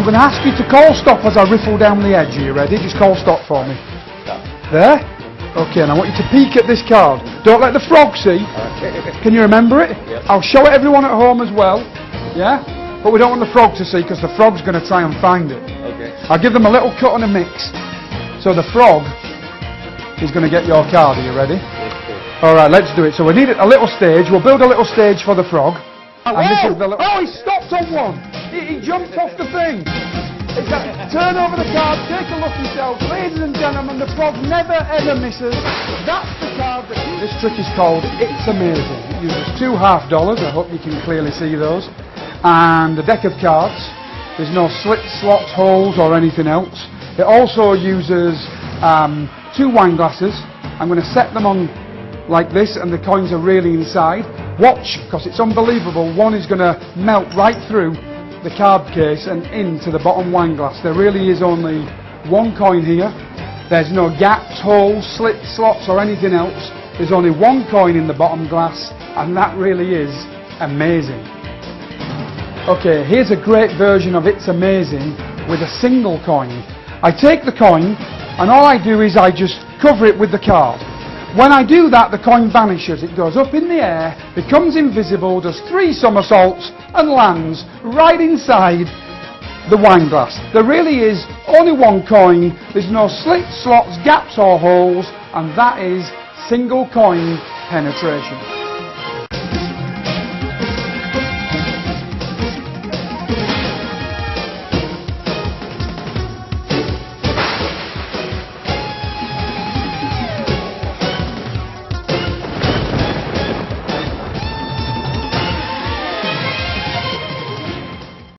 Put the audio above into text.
I'm going to ask you to call stop as I riffle down the edge. Are you ready? Just call stop for me. There? Okay, and I want you to peek at this card. Don't let the frog see. Can you remember it? I'll show it everyone at home as well. Yeah? But we don't want the frog to see because the frog's going to try and find it. Okay. I'll give them a little cut and a mix. So the frog is going to get your card. Are you ready? All right, let's do it. So we need a little stage. We'll build a little stage for the frog. And this is the little... Oh, he stopped on one. He, he jumped off the thing. Turn over the card, take a look yourself. Ladies and gentlemen, the frog never ever misses. That's the card that... This trick is called It's Amazing. It uses two half dollars. I hope you can clearly see those. And a deck of cards. There's no slits, slots, holes or anything else. It also uses um, two wine glasses. I'm going to set them on like this and the coins are really inside. Watch, because it's unbelievable. One is going to melt right through the card case and into the bottom wine glass. There really is only one coin here. There's no gaps, holes, slits, slots or anything else. There's only one coin in the bottom glass and that really is amazing. Okay, here's a great version of It's Amazing with a single coin. I take the coin and all I do is I just cover it with the card. When I do that, the coin vanishes. It goes up in the air, becomes invisible, does three somersaults and lands right inside the wine glass. There really is only one coin. There's no slits, slots, gaps or holes and that is single coin penetration.